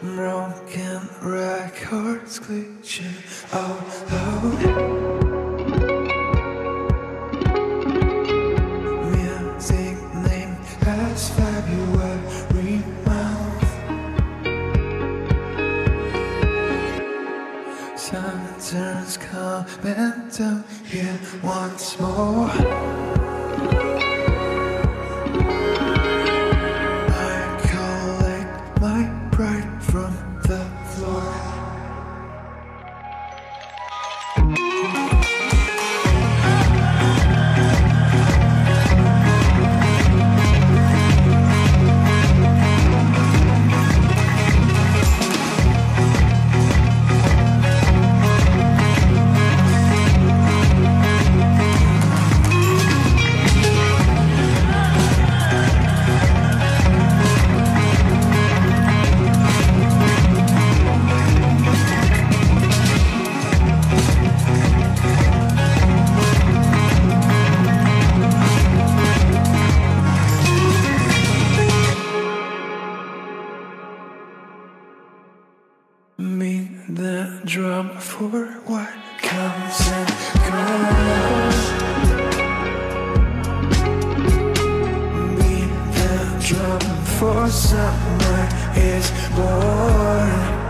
broken records glitching out loud. Music named as February month. Saturn's coming down here once more. Pride from the floor. The drum for what comes and goes. Beat the drum for summer is born.